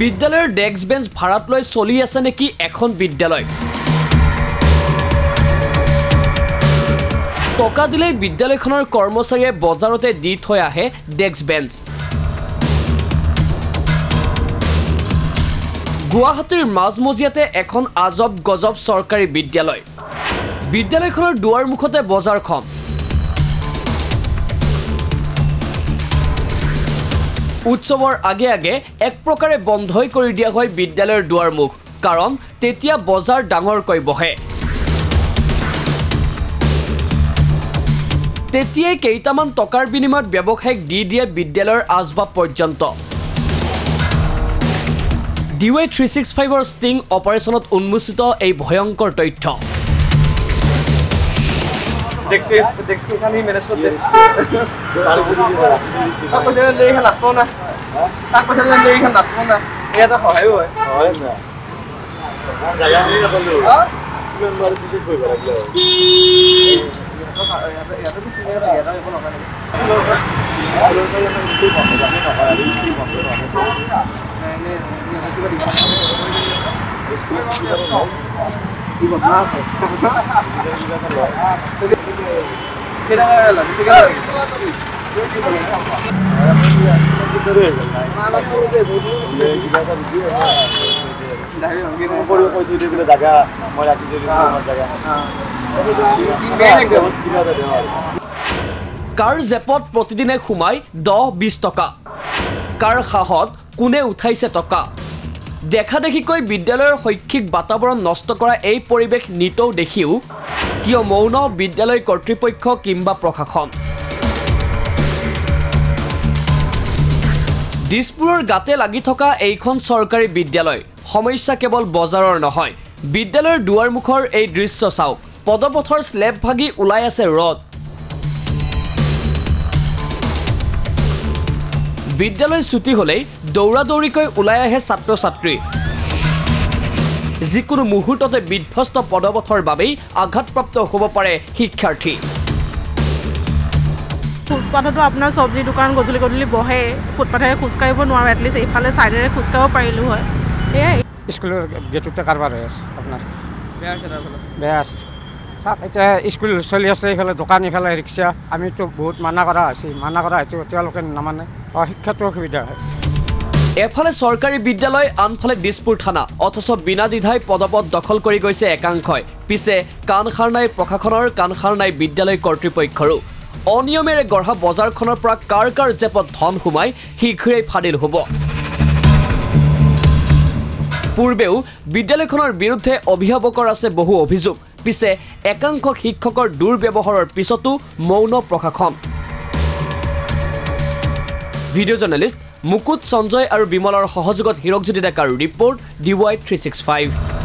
বিদ্যালয়ৰ desk bench ভাড়াত লৈ চলি আছে নেকি এখন বিদ্যালয়? টকা দিলেই বিদ্যালয়খনৰ কৰ্মচাৰীয়ে বজাৰতে দি থৈ আহে ডেস্ক বেঞ্চ। গুৱাহাটীৰ মাজমজিয়াতে এখন আজব গজব চৰকাৰী বিদ্যালয়। বিদ্যালয়খনৰ দুৱাৰ মুখতে বজাৰখন। উৎসৱৰ আগে আগে এক প্ৰকাৰে বন্ধই কৰি দিয়া হয় বিদ্যালয়ৰ দুৱাৰমুখ কাৰণ তেতিয়া বজাৰ ডাঙৰকৈ বহে। তেতিয়াই কেইটামান টকাৰ বিনিময়ত ব্যৱসায়িক দি দিয়ে বিদ্যালয়ৰ আচবাব পৰ্যন্ত। ডি ৱাই থ্ৰী ছিক্স ফাইভৰ ষ্টিং অপাৰেশ্যনত উন্মোচিত এই ভয়ংকৰ তথ্য। Dixie gaat niet meer eens wat Tak på den lege lapona. Tak på den lege lapona. Ja, dat gaat heel hoor. Ja, ja, ja, dat is Ja, dat is goed. Ja, dat is goed. Ibu apa? কাৰ জেপত প্ৰতিদিনে সোমাই দহ বিছ টকা। কাৰ সাহত কোনে উঠাইছে টকা? দেখা দেখিকৈ বিদ্যালয়ৰ শৈক্ষিক বাতাবৰণ নষ্ট কৰা এই পৰিৱেশ নিতৌ দেখিও কিয় মৌন বিদ্যালয় কৰ্তৃপক্ষ কিম্বা প্ৰশাসন। দিছপুৰৰ গাতে লাগি থকা এইখন চৰকাৰী বিদ্যালয়। সমস্যা কেৱল বজাৰৰ নহয়। বিদ্যালয়ৰ দুৱাৰমুখৰ এই দৃশ্য চাওক। পদপথৰ স্লেব ভাগি ওলাই আছে ৰদ। বিদ্যালয় ছুটি হ'লেই দৌৰা দৌৰিকৈ ওলাই আহে ছাত্ৰ ছাত্ৰী যিকোনো মুহূৰ্ততে বিধ্বস্ত পদপথৰ বাবেই আঘাতপ্ৰাপ্ত হ'ব পাৰে শিক্ষাৰ্থী। ফুটপাথতো আপোনাৰ চব্জি দোকান গধূলি গধূলি বহে ফুটপাথেৰে খোজকাঢ়িব নোৱাৰোঁ এটলিষ্ট এইফালে ছাইডেৰে খোজকাঢ়িব পাৰিলোঁ হয়। সেয়াই। স্কুলৰ গেটতে কাৰবাৰ হৈ আছে আপোনাৰ? বেয়া আছে। চাওক এতিয়া স্কুল চলি আছে এইফালে দোকান এইফালে ৰিক্সা আমিতো বহুত মানা কৰা হৈছে মানা কৰা হৈছে তেওঁলোকে নামানে। অঁ শিক্ষাটো অসুবিধা হয়। এফালে চৰকাৰী বিদ্যালয় আনফালে দিছপুৰ থানা। অথচ বিনা দ্বিধাই পদপথ দখল কৰি গৈছে একাংশই। পিছে কাণ সাৰ নাই প্ৰশাসনৰ কাণ সাৰ নাই বিদ্যালয় কৰ্তৃপক্ষৰো। অনিয়মেৰে গঢ়া বজাৰখনৰ পৰা কাৰ কাৰ জেপত ধন সোমাই শীঘ্ৰেই ফাদিল হ'ব। পূৰ্বেও বিদ্যালয়খনৰ বিৰুদ্ধে অভিভাৱকৰ আছে বহু অভিযোগ। পিছে একাংশ শিক্ষকৰ দুৰ্ব্যৱহাৰৰ পিছতো মৌন প্ৰশাসন। ভিডিঅ' জাৰ্নেলিষ্ট মুকুট সঞ্জয় আৰু বিমলৰ সহযোগত হীৰকজ্যোতি ডেকাৰ report D Y three six five.